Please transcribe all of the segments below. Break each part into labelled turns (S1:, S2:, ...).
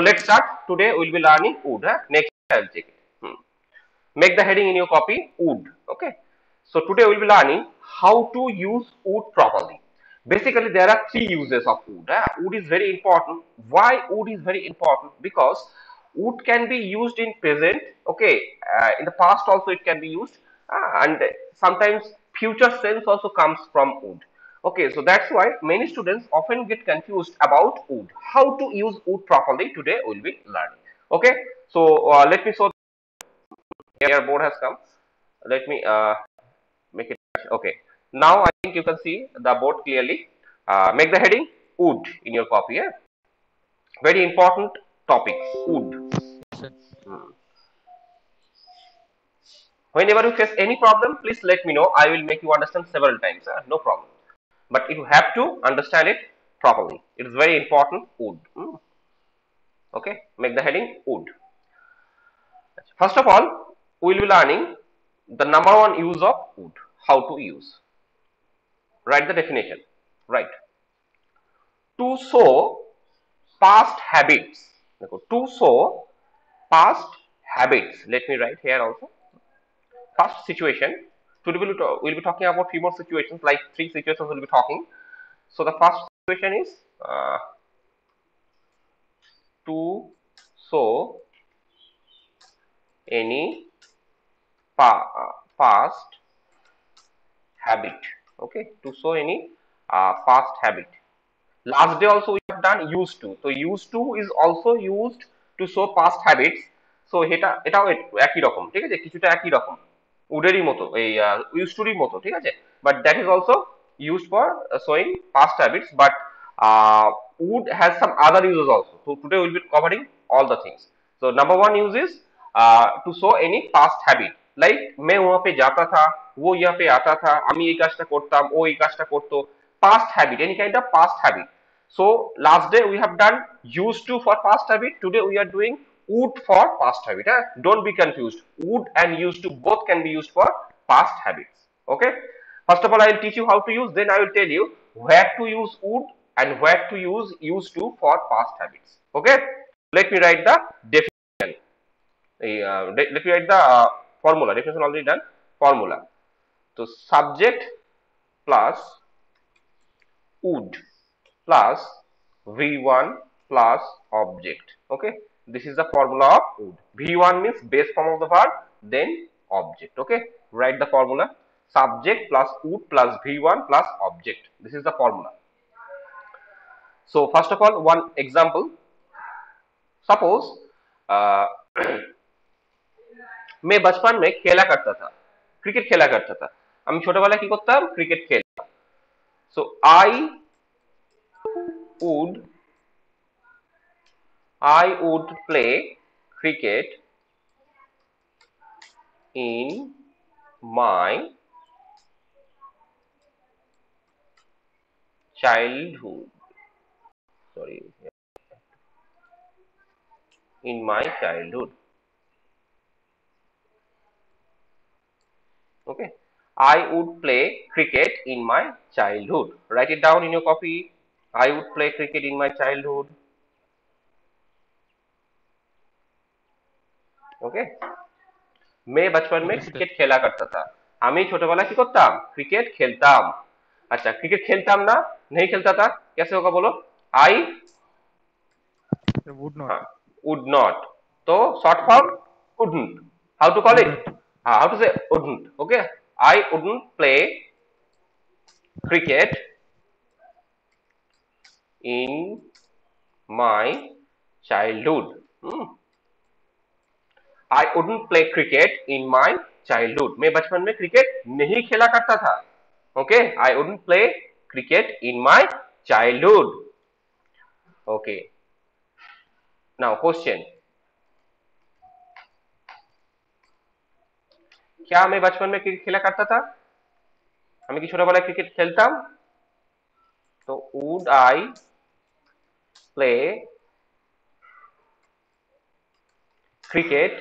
S1: let's start. Today we'll be learning would. Huh? Next I'll check it. Hmm. Make the heading in your copy would. Okay. So today we'll be learning how to use would properly. Basically, there are three uses of would. Huh? Would is very important. Why would is very important? Because would can be used in present. Okay. Uh, in the past also it can be used, uh, and sometimes future sense also comes from would. Okay, so that's why many students often get confused about would. How to use would properly today we'll be learning. Okay, so uh, let me show. Here board has come. Let me uh, make it. Okay, now I think you can see the board clearly. Uh, make the heading would in your copy. Yeah? Very important topic would. Hmm. Whenever you face any problem, please let me know. I will make you understand several times. no problem but if you have to understand it properly. It is very important would. Hmm. Okay, make the heading would. First of all, we will be learning the number one use of would, how to use. Write the definition. Right. To show past habits. To show past habits. Let me write here also. First situation Today we'll, we'll be talking about few more situations, like three situations we'll be talking. So the first situation is uh, to show any pa uh, past habit. Okay, to show any uh, past habit. Last day also we have done used to. So used to is also used to show past habits. So এটা এটাও একই রকম ঠিক আছে কিছুটা একই রকম উডেরই মতো এই ইউজ টুরই মতো ঠিক আছে but that is also used for uh, showing past habits but uh, wood has some other uses also so today we'll be covering all the things so number one use is uh, to show any past habit like मैं वहां पे जाता था वो यहाँ पे आता था আমি এই কাজটা করতাম ও এই কাজটা করতো past habit any kind of past habit so last day we have done used to for past habit today we are doing would for past habit. Eh? Don't be confused. Would and used to both can be used for past habits. Okay. First of all, I will teach you how to use. Then I will tell you where to use would and where to use used to for past habits. Okay. Let me write the definition. Uh, let me write the uh, formula. Definition already done. Formula. So subject plus would plus v1 plus object. Okay this is the formula of would. V1 means base form of the verb, then object. Okay, write the formula. Subject plus would plus V1 plus object. This is the formula. So first of all, one example. Suppose uh, मैं बचपन में खेला करता था cricket खेला करता था আমি ছোটবেলায় কি করতাম ক্রিকেট খেলতাম so I would I would play cricket in my childhood. Sorry, in my childhood. Okay, I would play cricket in my childhood. Write it down in your copy. I would play cricket in my childhood. ওকে मैं बचपन में cricket खेला करता था আমি ছোটবেলায় কি করতাম ক্রিকেট খেলতাম আচ্ছা ক্রিকেট খেলতাম না नहीं खेलता था कैसे होगा बोलो आई
S2: would not
S1: हाँ, would not तो short form wouldn't how to call it uh, how to say wouldn't okay I wouldn't play cricket in my childhood hmm. I wouldn't play cricket in my childhood मैं बचपन में cricket नहीं खेला करता था okay I wouldn't play cricket in my childhood okay now question क्या मैं बचपन में क्रिकेट खेला करता था আমি কি ছোটবেলায় ক্রিকেট খেলতাম তো would I play cricket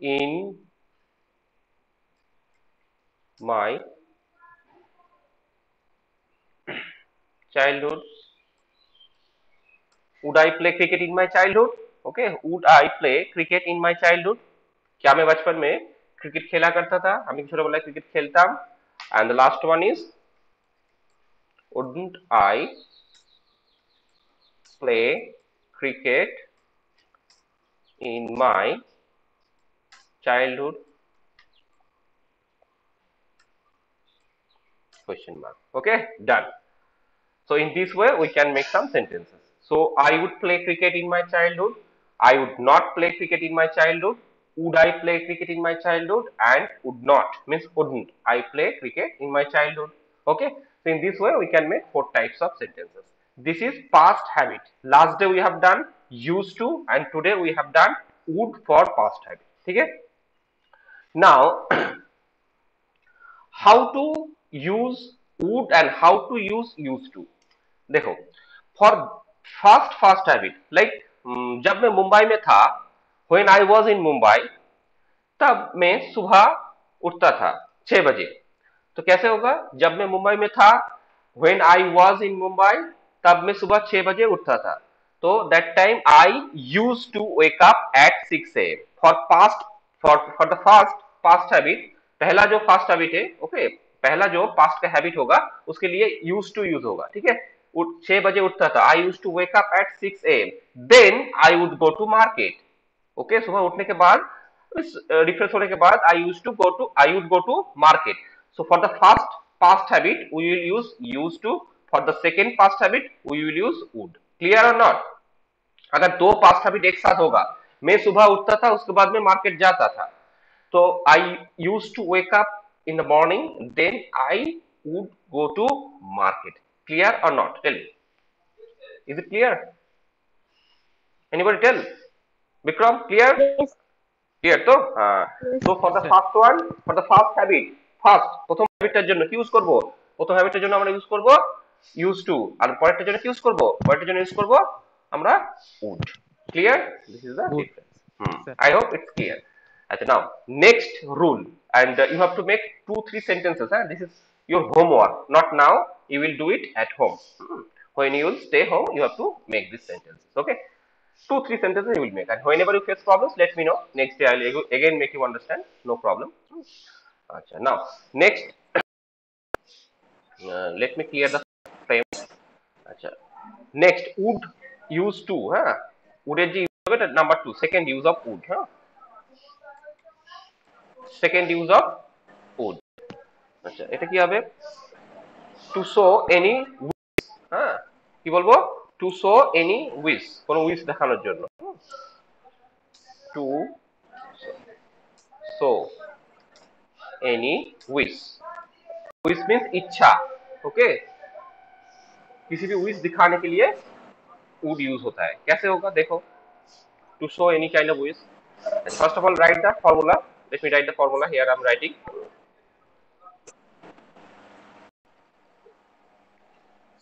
S1: in my childhood would i play cricket in my childhood okay would i play cricket in my childhood क्या मैं बचपन में क्रिकेट खेला करता था हम छोटा बोला क्रिकेट खेलता and the last one is wouldn't i play cricket in my childhood? Question mark. Okay done. So in this way we can make some sentences. So i would play cricket in my childhood i would not play cricket in my childhood would i play cricket in my childhood and would not means wouldn't i play cricket in my childhood? Okay so in this way we can make four types of sentences. This is past habit. Last day we have done used to and today we have done would for past habit. Okay now how to use would and how to use used to देखो for first first habit like जब मैं मुंबई में था when I was in Mumbai तब मैं सुबह उठता था छह बजे तो कैसे होगा जब मैं मुंबई में था when I was in Mumbai तब मैं सुबह छह बजे उठता था तो that time I used to wake up at 6 a.m. for past for for the first past habit पहला जो फास्ट हैबिट है ओके पहला जो पास्ट का हैबिट होगा, उसके लिए यूज़ टू यूज़ होगा, ठीक है? छह बजे उठता था I use to wake up at six am then I would go to market okay सुबह उठने के बाद रिफ्रेश होने के बाद I use to go to I would go to market so for the first past habit we will use use to for the second past habit we will use would clear और not अगर दो past habit एक साथ होगा, मैं सुबह उठता था, उसके बाद में मार्केट जाता था So I used to wake up in the morning, then I would go to market. Clear or not? Tell me. Is it clear? Anybody tell? Vikram, clear?
S2: Yes.
S1: Clear, so? Uh, ah. yes. So for the first one, for the first habit, first, প্রথম হ্যাবিটটার জন্য কি use করব? প্রথম হ্যাবিটটার জন্য আমরা use করব use to আর পরেরটার জন্য কি ইউজ করব? পরেরটার জন্য ইউজ করব আমরা would. Clear? This is the difference. Hmm I hope it's clear. now, next rule, and uh, you have to make two, three sentences. Huh? This is your homework, not now, you will do it at home. Hmm. When you will stay home, you have to make these sentences, okay? Two, three sentences you will make, and whenever you face problems, let me know. Next day, I will again make you understand, no problem. Hmm. Achha. Now, next, uh, let me clear the frame. Next, would, use to, huh? would number two, second use of would, huh? Second use of wood আচ্ছা এটা কি হবে two show any হ্যাঁ কি বলবো two show any উইস কোন wish দেখানোর জন্য to show any wish wish means इच्छा ओके किसी भी विश दिखाने के लिए वुड यूज होता है कैसे होगा देखो to show any kind of wish first of all right the formula let me write the formula here i'm writing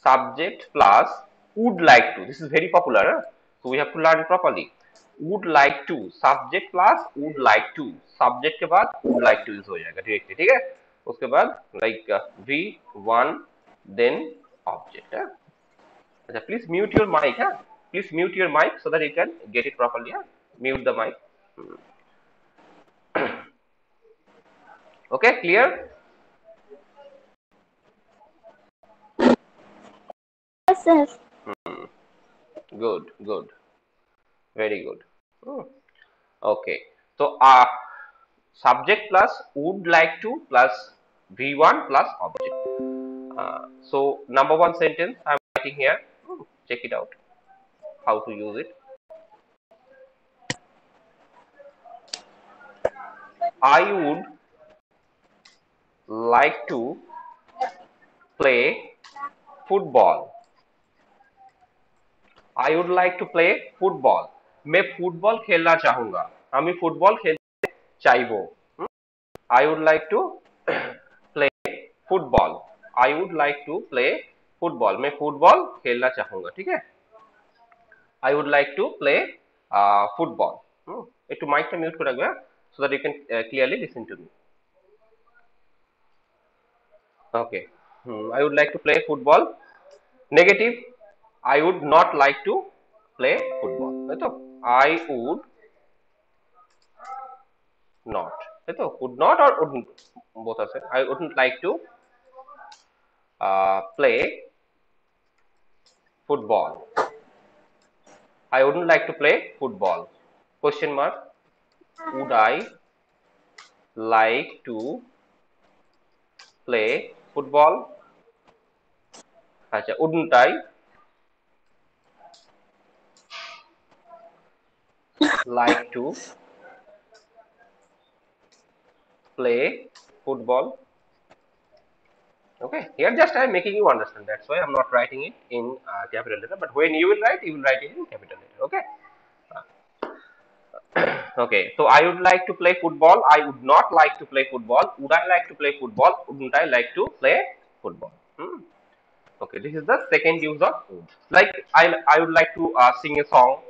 S1: subject plus would like to this is very popular huh? so we have to learn properly would like to subject plus would like to subject के बाद would like to use हो जाएगा directly ठीक है उसके बाद like uh, v one then object है अच्छा please mute your mic huh? please mute your mic so that you can get it properly huh? mute the mic Hmm. Okay clear?
S2: Yes, sir.
S1: good good. Very good. Hmm. okay. So uh subject plus would like to plus v1 plus object. Uh, so number one sentence i'm writing here. Hmm. check it out. How to use it? I would like to play football I would like to play football मैं football खेलना चाहूंगा আমি football খেলতে চাইবো I would like to play football I would like to play football मैं football खेलना चाहूंगा ठीक है I would like to play football একটু মাইকটা মিউট করে রাখবে so that you can clearly listen to me Okay. Hmm. I would like to play football. Negative. I would not like to play football. I would not. Would not or wouldn't. Both are same. I wouldn't like to uh, play football. I wouldn't like to play football. Question mark. Would I like to play football? আচ্ছা wouldn't I like to play football? Okay, here just I am making you understand. That's why I'm not writing it in uh, capital letter. But when you will write, you will write it in capital letter. Okay. okay, so I would like to play football. I would not like to play football. Would I like to play football? Wouldn't I like to play football? Hmm. Okay, this is the second use of. Like I, I would like to uh, sing a song,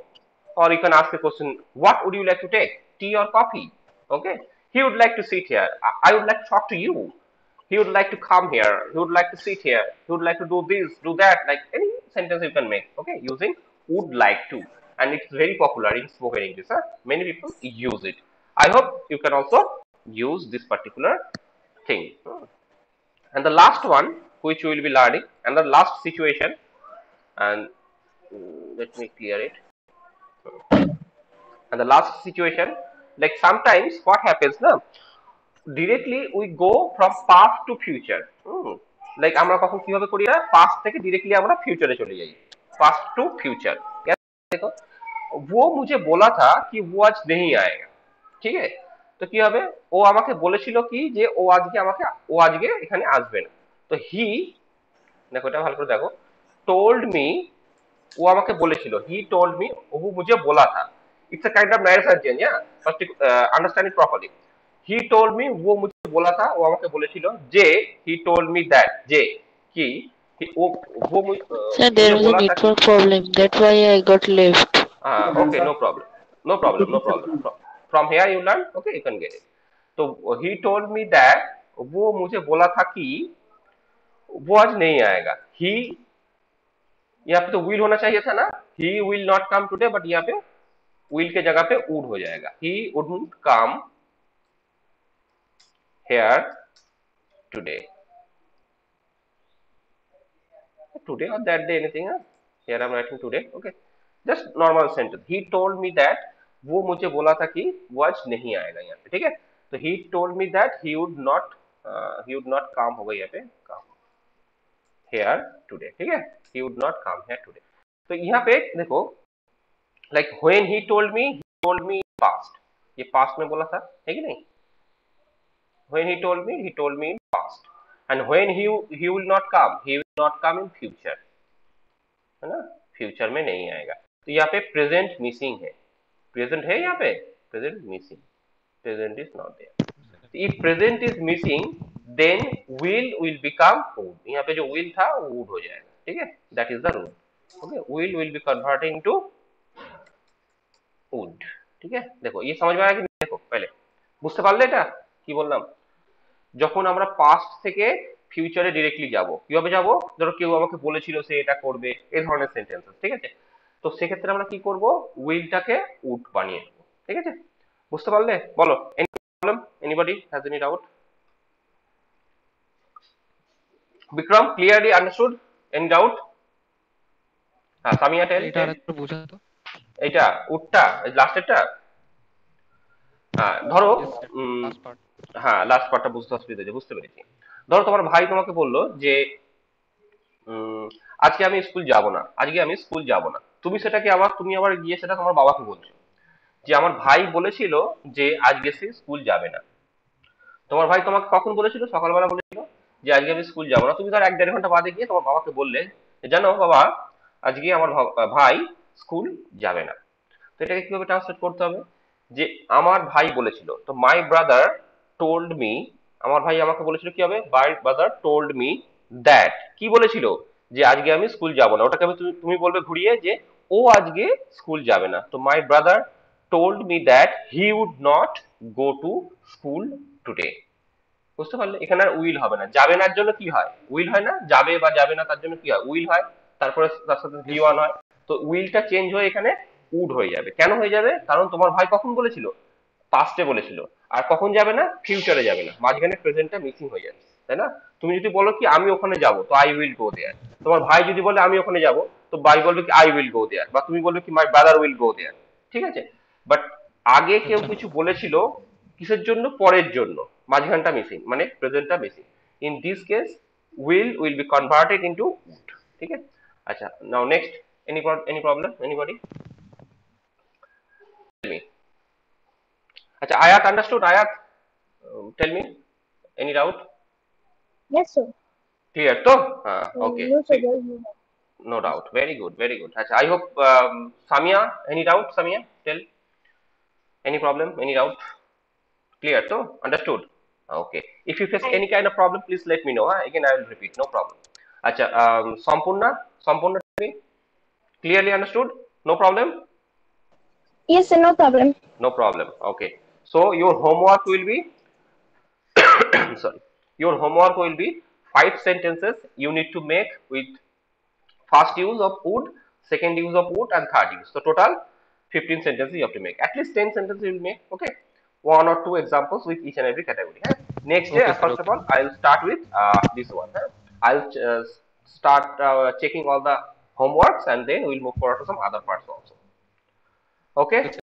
S1: or you can ask a question. What would you like to take? Tea or coffee? Okay. He would like to sit here. I, I would like to talk to you. He would like to come here. He would like to sit here. He would like to do this, do that. Like any sentence you can make. Okay, using would like to and it's very popular in spoken English. Huh? Many people use it. I hope you can also use this particular thing. And the last one, which we will be learning, and the last situation, and mm, let me clear it. And the last situation, like sometimes what happens now, directly we go from past to future. Hmm. Like আমরা কখন কিভাবে করি না past থেকে directly আমরা future এ চলে যাই past to future देखो वो मुझे बोला था कि वो आज नहीं आएगा ঠিক আছে তো কি হবে ও আমাকে বলেছিল কি যে ও আজকে আমাকে ও আজকে এখানে আসবে না তো হি দেখো এটা ভালো করে দেখো টোল্ড মি ও আমাকে বলেছিল হি টোল্ড মি ও মুঝে बोला था it's a kind of narration change या first understand it properly he told me वो मुझे बोला था ও আমাকে বলেছিল যে হি টোল্ড মি দ্যাট যে কি
S2: Sir, वो was a network problem. That's why I got left.
S1: Ah, okay, no problem. No problem, no problem. From here you learn, okay, you can get it. So he told me that वो मुझे बोला था कि वो आज नहीं आएगा ही यहाँ पे तो विल होना चाहिए था ना ही will not come today but यहाँ पे विल के जगह पे वुड हो जाएगा ही wouldn't come here today today or that day anything huh? here I'm writing today okay just normal sentence he told me that वो मुझे बोला था कि वो आज नहीं आएगा यहाँ पे ठीक है तो he told me that he would not uh, he would not come होगा यहाँ पे come here today ठीक है he would not come here today तो यहाँ पे देखो like when he told me he told me past ये past में बोला था है कि नहीं when he told me he told me in past and when he he will not come he will not come in future है ना future में नहीं आएगा तो यहाँ पे प्रेजेंट मिसिंग है प्रेजेंट है यहाँ पे present missing present is not there if present is missing then will will become would यहाँ पे जो विल था वो वुड हो जाएगा ठीक है that is the rule okay will will be converting to would ঠিক আছে দেখো ये समझ में आया कि नहीं? দেখো पहले বুঝতে পারলে এটা কি বললাম যখন আমরা পাস্ট থেকে ফিউচারে ডিরেক্টলি যাব। কীভাবে যাব? ধরো কেউ আমাকে বলেছিল সে এটা করবে এই ধরনের সেন্টেন্সেস ঠিক আছে? তো সেক্ষেত্রে আমরা কি করব? উইলটাকে উড বানিয়ে নেব ঠিক আছে? বুঝতে পারলে? বলো any problem anybody has any doubt Vikram clearly understood any doubt হ্যাঁ সামিয়া টেল
S3: এটা আরেকটু তো।
S1: এইটা উডটা লাস্টেরটা হ্যাঁ ধরো. হ্যাঁ লাস্ট পার্টটা বুঝতে অসুবিধা হয়েছে বুঝতে পেরেছি। ধরো তোমার ভাই তোমাকে বলল যে আজকে আমি স্কুল যাব না, আজকে আমি স্কুল যাব না। তুমি সেটাকে আবার, তুমি আবার গিয়ে সেটা তোমার বাবাকে বলছো যে, আমার ভাই বলেছিল যে, আজকে সে স্কুল যাবে না। তোমার ভাই তোমাকে কখন বলেছিল? সকালবেলা বলেছিল যে, আজকে আমি স্কুল যাব না। তুমি ধর এক দেড় ঘণ্টা বাদে গিয়ে তোমার বাবাকে বললে জানো বাবা, আজকে আমার ভাই স্কুল যাবে না। তো এটাকে কীভাবে ট্রান্সলেট করতে হবে? যে, আমার ভাই বলেছিল, তো মাই ব্রাদার টোল্ড মি আমার ভাই আমাকে বলেছিল কি হবে? My brother told me that কি বলেছিল? যে, আজকে আমি স্কুল যাব না। ওটাকে তুমি বলবে ঘুরিয়ে যে, ও আজকে স্কুল যাবে না। তো my brother told me that he would not go to school today বুঝতে পারলে? এখানে আর উইল হবে না। যাবে নার জন্য কি হয়? উইল হয় না? যাবে বা যাবে না তার জন্য কি হয়? উইল হয়। তারপরে তার সাথে ভি ওয়ান হয়। তো উইলটা চেঞ্জ হয়ে এখানে উড হয়ে যাবে। কেন হয়ে যাবে? কারণ তোমার ভাই কখন বলেছিল? পাস্টে বলেছিল। আর কখন যাবে না? ফিউচারে যাবে না। মাঝখানে প্রেজেন্টটা মিসিং হয়ে যাবে তাই না? তুমি যদি বলো কি আমি ওখানে যাব তো আই উইল গো দেয়ার তোমার ভাই যদি বলে আমি ওখানে যাব তো ভাই বলবে কি আই উইল গো দেয়ার বা তুমি বলবে কি মাই ব্রাদার উইল গো দেয়ার ঠিক আছে? বাট আগে কেউ কিছু বলেছিল কিসের জন্য? পরের জন্য। মাঝখানটা মিসিং মানে প্রেজেন্টটা missing in this case will will be converted into would ঠিক আছে? আচ্ছা now next any any problem anybody Achha, Ayat understood? Ayat, um, tell me, any doubt?
S3: Yes, sir.
S1: Clear, to? Uh, okay.
S3: No, sir, no doubt.
S1: Very good, very good. Achha, I hope, um, Samia, any doubt, Samia? Tell. Any problem, any doubt? Clear, to? Understood? Okay. If you face any kind of problem, please let me know. Huh? Again, I will repeat, no problem. Achha, um, Sampurna, Sampurna, clearly understood? No problem?
S3: Yes, sir, no problem.
S1: No problem. Okay so your homework will be sorry your homework will be five sentences you need to make with first use of would second use of would and third use. So total 15 sentences you have to make. At least 10 sentences you will make okay? One or two examples with each and every category huh? next day
S4: Okay, sir,
S1: first of all i will start with uh, this one huh? i'll uh, start uh, checking all the homeworks and then we'll move forward to some other parts also. Okay